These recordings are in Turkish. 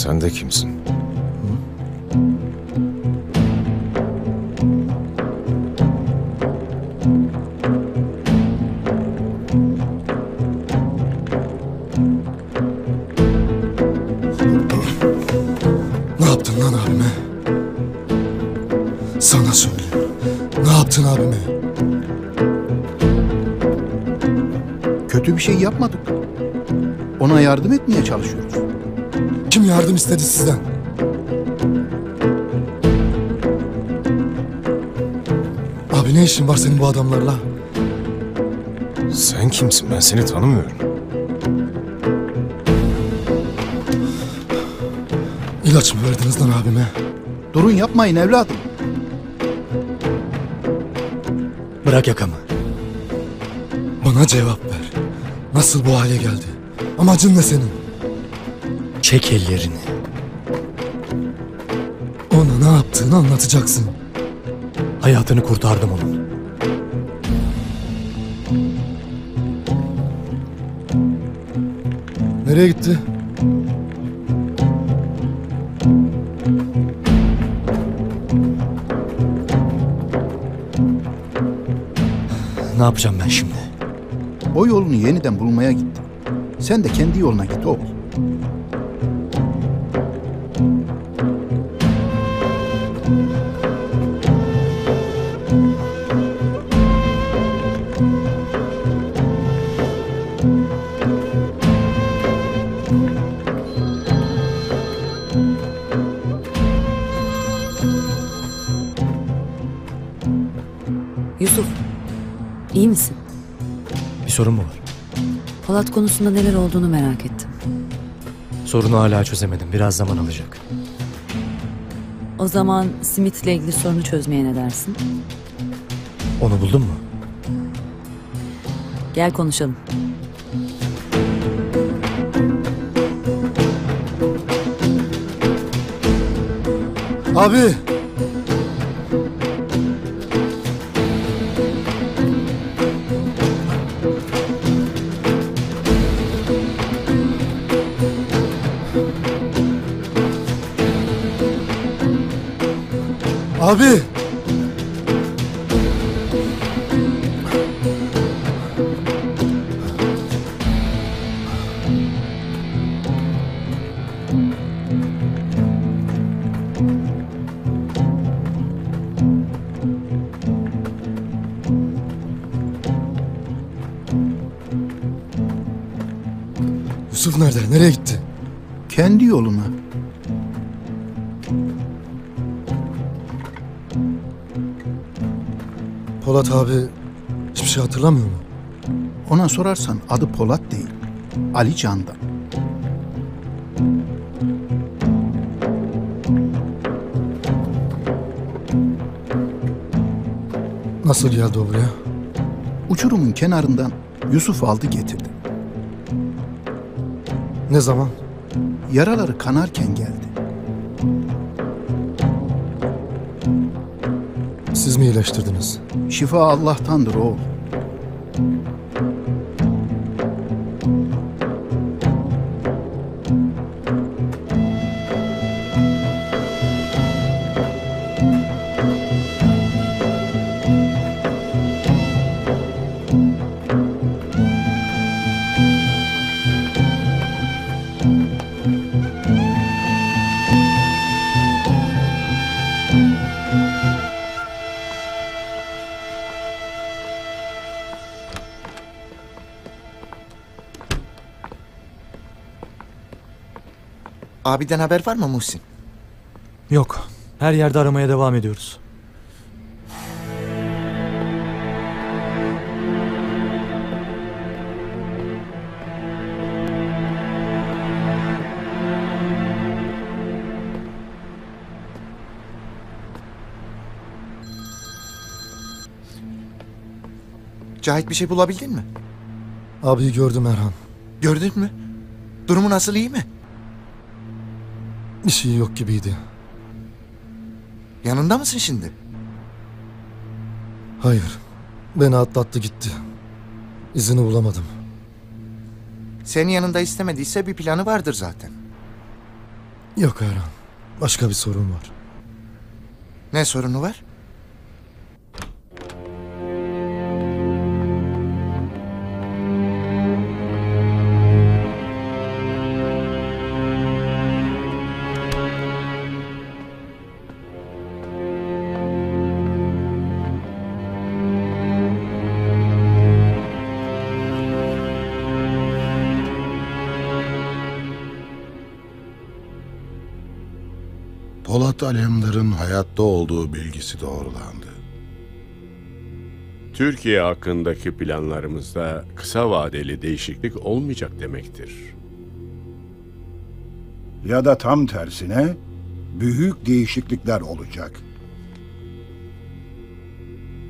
Sen de kimsin? Ne yaptın lan abime? Sana söylüyorum. Ne yaptın abime? Kötü bir şey yapmadık. Ona yardım etmeye çalışıyoruz. Yardım istedi sizden? Abi ne işin var senin bu adamlarla? Sen kimsin? Ben seni tanımıyorum. İlaç mı verdiniz lan abime? Durun yapmayın evladım. Bırak yakamı. Bana cevap ver. Nasıl bu hale geldi? Amacın ne senin? Çek ellerini. Ona ne yaptığını anlatacaksın. Hayatını kurtardım onun. Nereye gitti? Ne yapacağım ben şimdi? O yolunu yeniden bulmaya gitti. Sen de kendi yoluna git oğul. Misin? Bir sorun mu var? Polat konusunda neler olduğunu merak ettim. Sorunu hala çözemedim. Biraz zaman alacak. O zaman Smith'le ilgili sorunu çözmeye ne dersin? Onu buldun mu? Gel konuşalım. Abi! Abi! Polat abi hiçbir şey hatırlamıyor mu? Ona sorarsan adı Polat değil. Ali Candan. Nasıl geldi o buraya? Uçurumun kenarından Yusuf aldı getirdi. Ne zaman? Yaraları kanarken geldi. Siz mi iyileştirdiniz? Şifa Allah'tandır oğul. Abiden haber var mı Muhsin? Yok. Her yerde aramaya devam ediyoruz. Cahit bir şey bulabildin mi? Abiyi gördüm Erhan. Gördün mü? Durumu nasıl iyi mi? Bir şey yok gibiydi. Yanında mısın şimdi? Hayır. Beni atlattı gitti. İzini bulamadım. Senin yanında istemediyse bir planı vardır zaten. Yok Erhan. Başka bir sorun var. Ne sorunu var? Olduğu bilgisi doğrulandı. Türkiye hakkındaki planlarımızda kısa vadeli değişiklik olmayacak demektir. Ya da tam tersine büyük değişiklikler olacak.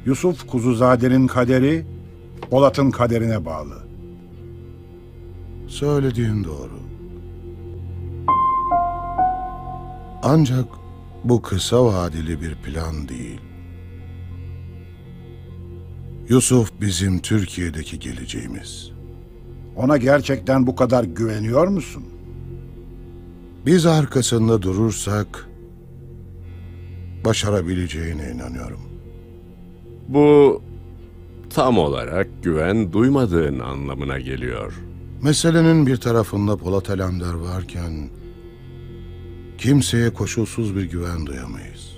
Yusuf Kuzuzade'nin kaderi Polat'ın kaderine bağlı. Söylediğin doğru. Ancak bu kısa vadeli bir plan değil. Yusuf bizim Türkiye'deki geleceğimiz. Ona gerçekten bu kadar güveniyor musun? Biz arkasında durursak başarabileceğine inanıyorum. Bu tam olarak güven duymadığın anlamına geliyor. Meselenin bir tarafında Polat Alemdar varken kimseye koşulsuz bir güven duyamayız.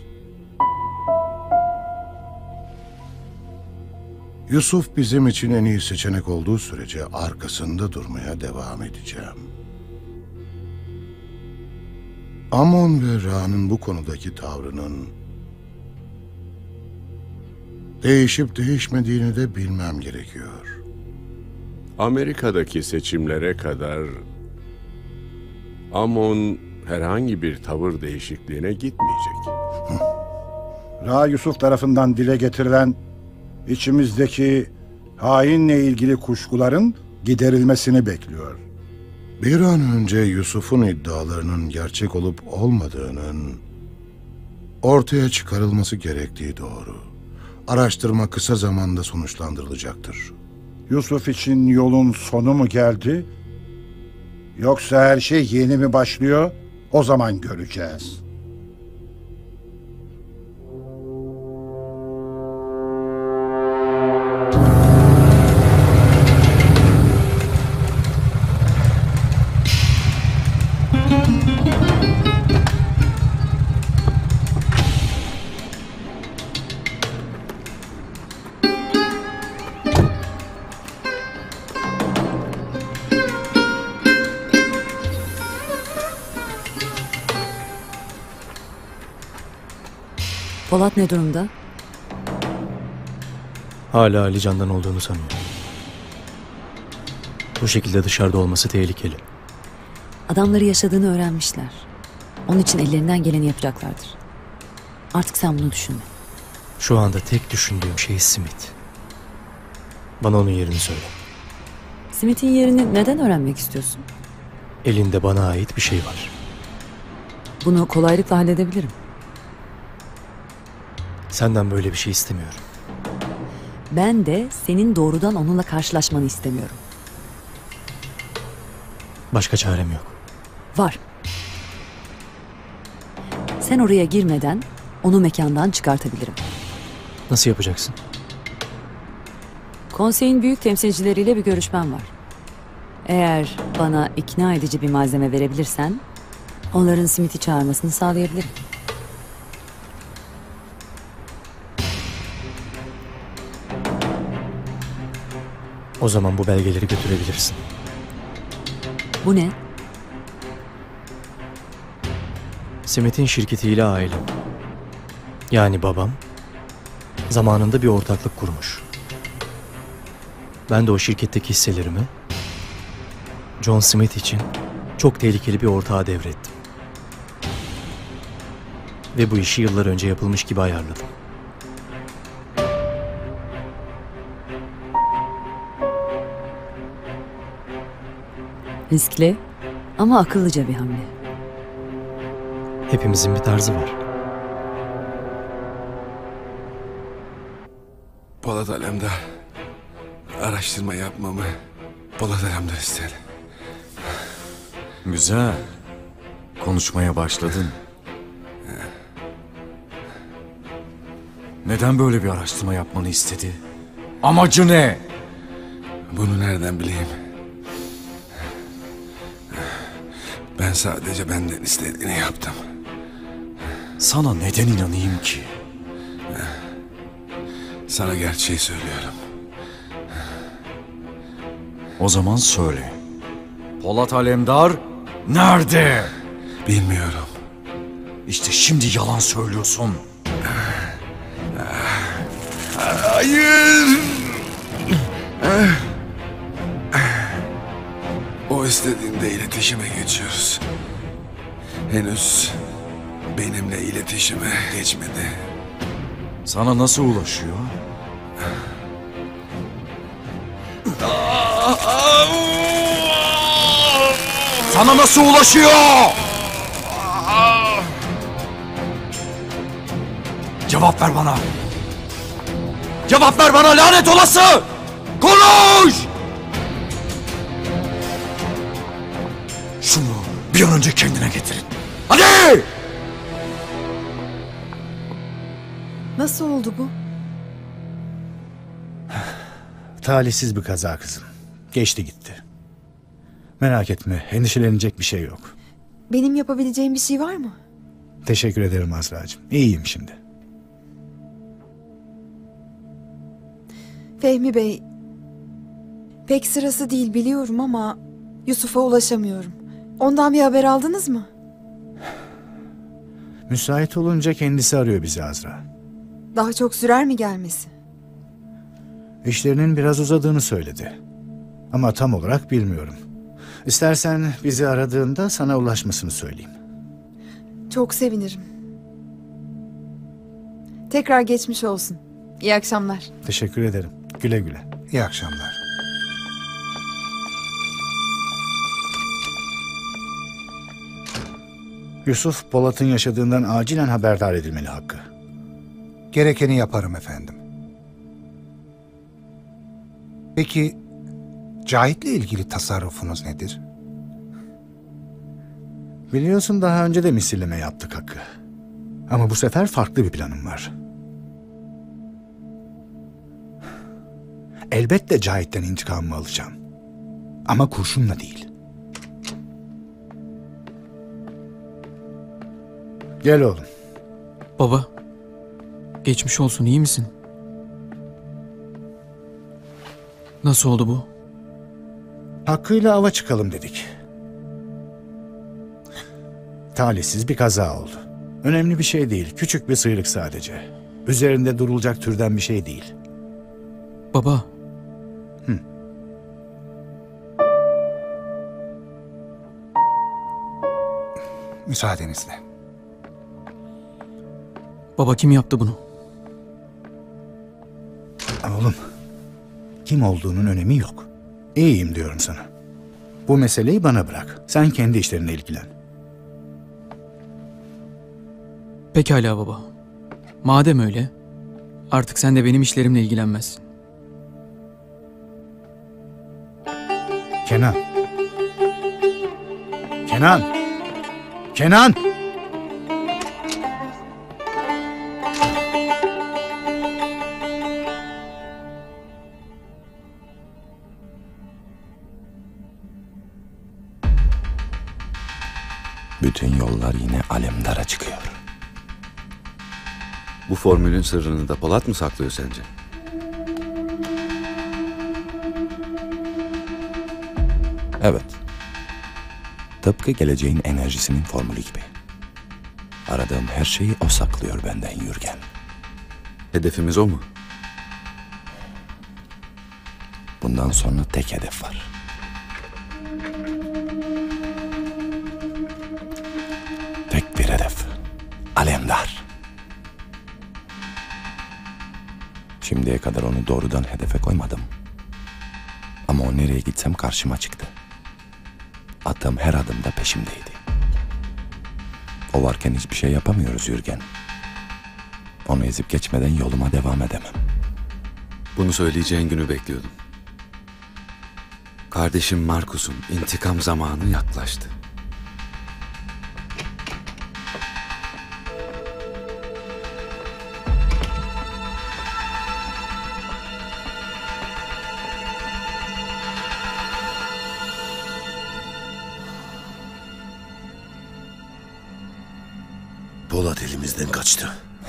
Yusuf bizim için en iyi seçenek olduğu sürece arkasında durmaya devam edeceğim. Amon ve Ra'nın bu konudaki tavrının değişip değişmediğini de bilmem gerekiyor. Amerika'daki seçimlere kadar Amon herhangi bir tavır değişikliğine gitmeyecek. Ra Yusuf tarafından dile getirilen içimizdeki hainle ilgili kuşkuların giderilmesini bekliyor. Bir an önce Yusuf'un iddialarının gerçek olup olmadığının ortaya çıkarılması gerektiği doğru. Araştırma kısa zamanda sonuçlandırılacaktır. Yusuf için yolun sonu mu geldi? Yoksa her şey yeni mi başlıyor? O zaman göreceğiz. Polat ne durumda? Hala Ali Can'dan olduğunu sanıyor. Bu şekilde dışarıda olması tehlikeli. Adamları yaşadığını öğrenmişler. Onun için ellerinden geleni yapacaklardır. Artık sen bunu düşünme. Şu anda tek düşündüğüm şey Smith. Bana onun yerini söyle. Smith'in yerini neden öğrenmek istiyorsun? Elinde bana ait bir şey var. Bunu kolaylıkla halledebilirim. Senden böyle bir şey istemiyorum. Ben de senin doğrudan onunla karşılaşmanı istemiyorum. Başka çarem yok. Var. Sen oraya girmeden onu mekandan çıkartabilirim. Nasıl yapacaksın? Konseyin büyük temsilcileriyle bir görüşmem var. Eğer bana ikna edici bir malzeme verebilirsen onların Smith'i çağırmasını sağlayabilirim. O zaman bu belgeleri götürebilirsin. Bu ne? Smith'in şirketiyle ailem. Yani babam zamanında bir ortaklık kurmuş. Ben de o şirketteki hisselerimi John Smith için çok tehlikeli bir ortağa devrettim. Ve bu işi yıllar önce yapılmış gibi ayarladım. Riskli ama akıllıca bir hamle. Hepimizin bir tarzı var. Polat Alemdar araştırma yapmamı Polat Alemdar istedi. Güzel. Konuşmaya başladın. Neden böyle bir araştırma yapmanı istedi? Amacı ne? Bunu nereden bileyim? Ben sadece benden istediğini yaptım. Sana neden inanayım ki? Sana gerçeği söylüyorum. O zaman söyle. Polat Alemdar nerede? Bilmiyorum. İşte şimdi yalan söylüyorsun. Hayır! O istediğinde iletişime geçiyoruz. Henüz benimle iletişime geçmedi. Sana nasıl ulaşıyor? Sana nasıl ulaşıyor? Cevap ver bana. Cevap ver bana lanet olası! Konuş! Bir an önce kendine getirin. Hadi! Nasıl oldu bu? Talihsiz bir kaza kızım. Geçti gitti. Merak etme, endişelenecek bir şey yok. Benim yapabileceğim bir şey var mı? Teşekkür ederim Azra'cığım. İyiyim şimdi. Fehmi Bey, pek sırası değil biliyorum ama Yusuf'a ulaşamıyorum. Ondan bir haber aldınız mı? Müsait olunca kendisi arıyor bizi Azra. Daha çok sürer mi gelmesi? İşlerinin biraz uzadığını söyledi. Ama tam olarak bilmiyorum. İstersen bizi aradığında sana ulaşmasını söyleyeyim. Çok sevinirim. Tekrar geçmiş olsun. İyi akşamlar. Teşekkür ederim. Güle güle. İyi akşamlar. Yusuf Polat'ın yaşadığından acilen haberdar edilmeli Hakkı. Gerekeni yaparım efendim. Peki Cahit'le ilgili tasarrufunuz nedir? Biliyorsun daha önce de misilleme yaptık Hakkı. Ama bu sefer farklı bir planım var. Elbette Cahit'ten intikamımı alacağım. Ama kurşunla değil. Gel oğlum. Baba, geçmiş olsun iyi misin? Nasıl oldu bu? Hakkıyla ava çıkalım dedik. Talihsiz bir kaza oldu. Önemli bir şey değil. Küçük bir sıyrık sadece. Üzerinde durulacak türden bir şey değil. Baba. Hı. Müsaadenizle. Baba kim yaptı bunu? Oğlum, kim olduğunun önemi yok. İyiyim diyorum sana. Bu meseleyi bana bırak. Sen kendi işlerine ilgilen. Pekala baba. Madem öyle, artık sen de benim işlerimle ilgilenmezsin. Kenan. Kenan. Kenan. Bütün yollar yine Alemdar'a çıkıyor. Bu formülün sırrını da Polat mı saklıyor sence? Evet. Tıpkı geleceğin enerjisinin formülü gibi. Aradığım her şeyi o saklıyor benden Yürgen. Hedefimiz o mu? Bundan sonra tek hedef var. Şimdiye kadar onu doğrudan hedefe koymadım. Ama o nereye gitsem karşıma çıktı. Attığım her adımda peşimdeydi. O varken hiçbir şey yapamıyoruz Yürgen. Onu ezip geçmeden yoluma devam edemem. Bunu söyleyeceğin günü bekliyordum. Kardeşim Markus'un intikam zamanı yaklaştı.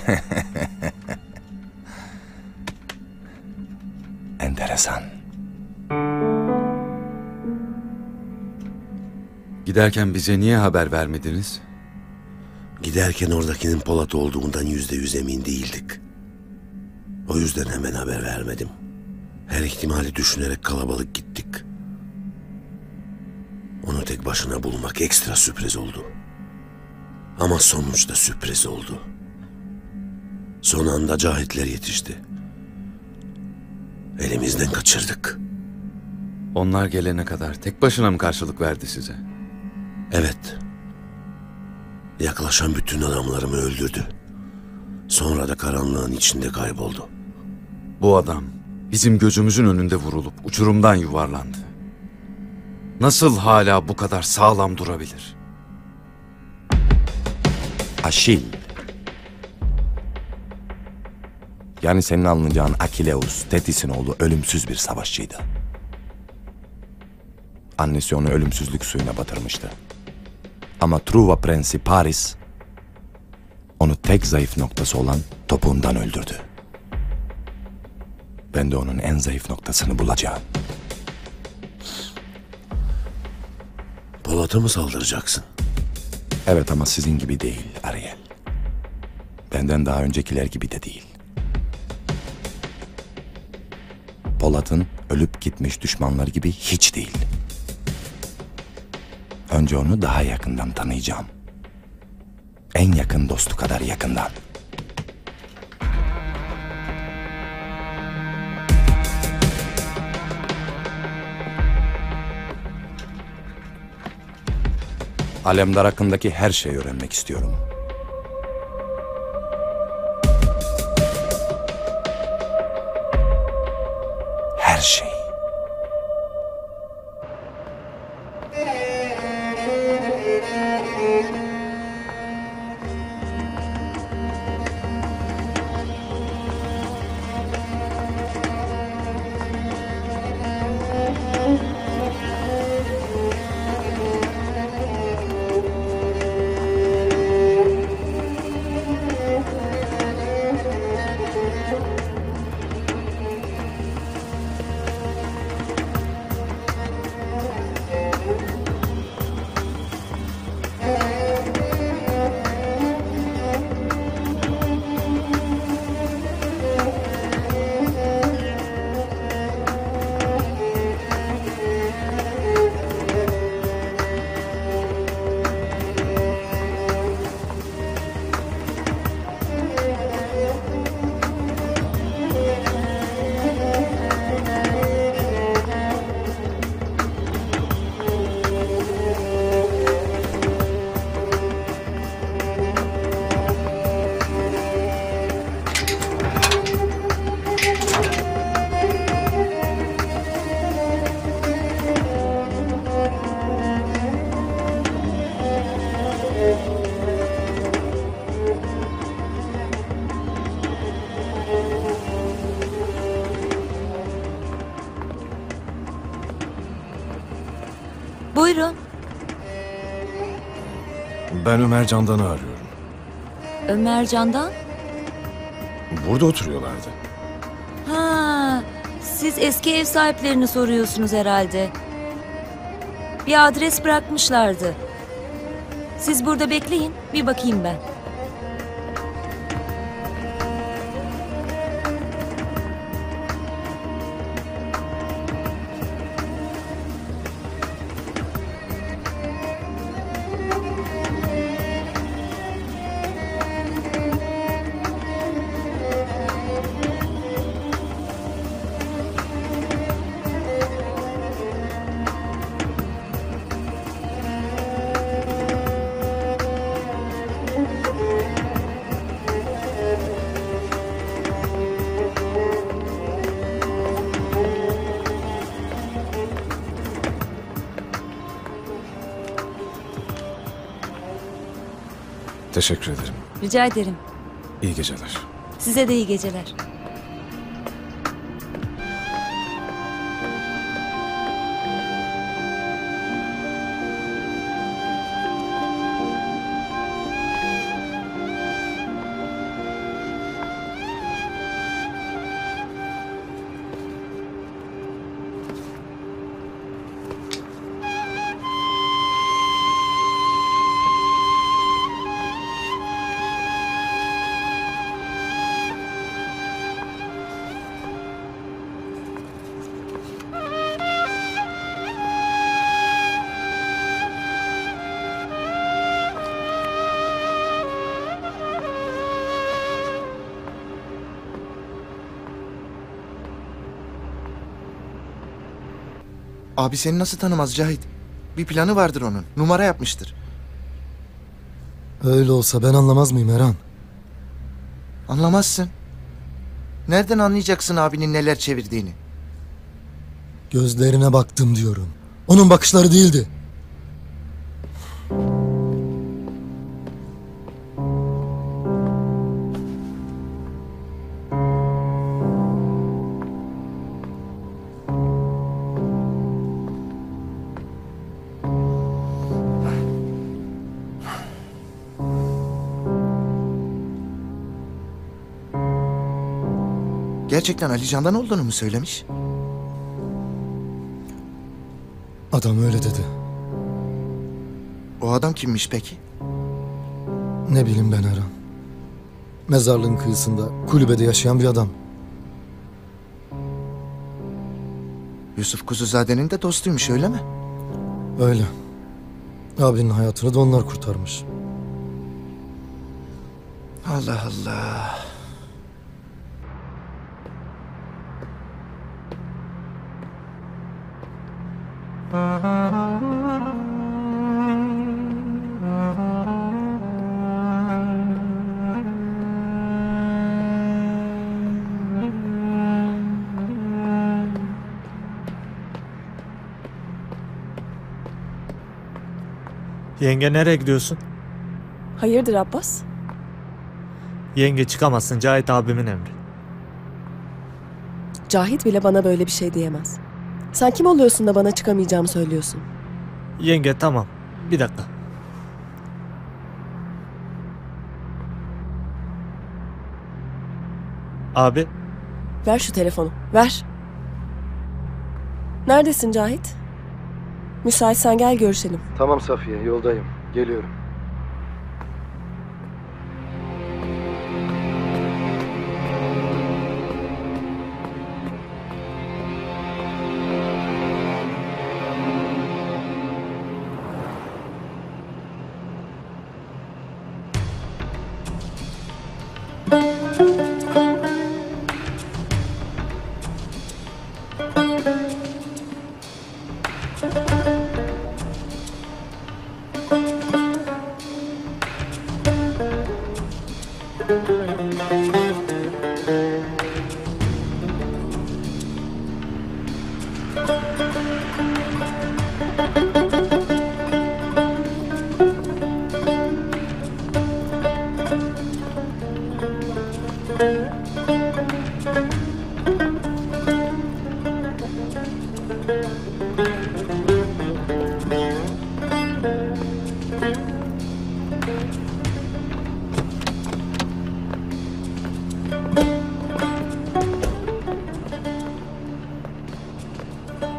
Enteresan. Giderken bize niye haber vermediniz? Giderken oradakinin Polat olduğundan yüzde yüz emin değildik. O yüzden hemen haber vermedim. Her ihtimali düşünerek kalabalık gittik. Onu tek başına bulmak ekstra sürpriz oldu. Ama sonuçta sürpriz oldu. Son anda Cahitler yetişti. Elimizden kaçırdık. Onlar gelene kadar tek başına mı karşılık verdi size? Evet. Yaklaşan bütün adamlarımı öldürdü. Sonra da karanlığın içinde kayboldu. Bu adam bizim gözümüzün önünde vurulup uçurumdan yuvarlandı. Nasıl hala bu kadar sağlam durabilir? Aşil. Yani senin anlayacağın Akileus, Tetis'in oğlu ölümsüz bir savaşçıydı. Annesi onu ölümsüzlük suyuna batırmıştı. Ama Truva Prensi Paris, onu tek zayıf noktası olan topuğundan öldürdü. Ben de onun en zayıf noktasını bulacağım. Polat'a mı saldıracaksın? Evet ama sizin gibi değil Ariel. Benden daha öncekiler gibi de değil. Polat'ın ölüp gitmiş düşmanları gibi hiç değil. Önce onu daha yakından tanıyacağım. En yakın dostu kadar yakından. Alemdar hakkındaki her şeyi öğrenmek istiyorum. Buyurun. Ben Ömer Candan'ı arıyorum. Ömer Candan. Burada oturuyorlardı. Ha, siz eski ev sahiplerini soruyorsunuz herhalde. Bir adres bırakmışlardı. Siz burada bekleyin, bir bakayım ben. Teşekkür ederim. Rica ederim. İyi geceler. Size de iyi geceler. Abi seni nasıl tanımaz Cahit? Bir planı vardır onun. Numara yapmıştır. Öyle olsa ben anlamaz mıyım Erhan? Anlamazsın. Nereden anlayacaksın abinin neler çevirdiğini? Gözlerine baktım diyorum. Onun bakışları değildi. Gerçekten Ali Can'dan olduğunu mu söylemiş? Adam öyle dedi. O adam kimmiş peki? Ne bileyim ben Erhan. Mezarlığın kıyısında kulübede yaşayan bir adam. Yusuf Kuzuzade'nin de dostuymuş öyle mi? Öyle. Abinin hayatını da onlar kurtarmış. Allah Allah. Yenge nereye gidiyorsun? Hayırdır Abbas? Yenge çıkamazsın Cahit abimin emri. Cahit bile bana böyle bir şey diyemez. Sen kim oluyorsun da bana çıkamayacağımı söylüyorsun? Yenge tamam. Bir dakika. Abi Ver şu telefonu. Ver. Neredesin Cahit? Müsaitsen gel görüşelim. Tamam Safiye yoldayım. Geliyorum.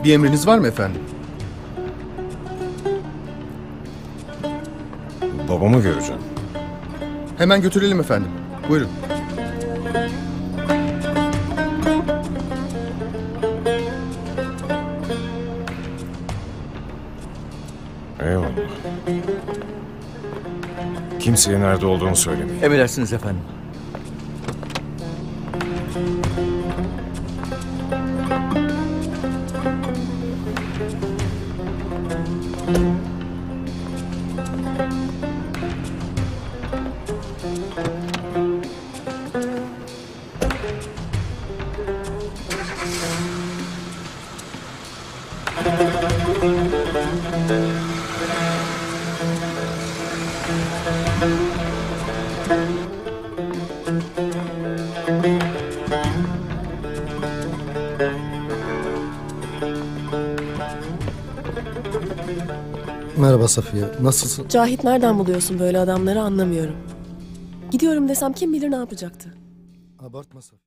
Bir emriniz var mı efendim? Babamı göreceğim. Hemen götürelim efendim. Buyurun. Eyvallah. Kimseye nerede olduğunu söylemeyin. Emredersiniz efendim. Safiye. Nasılsın? Cahit nereden buluyorsun böyle adamları anlamıyorum. Gidiyorum desem kim bilir ne yapacaktı. Abartma Safiye.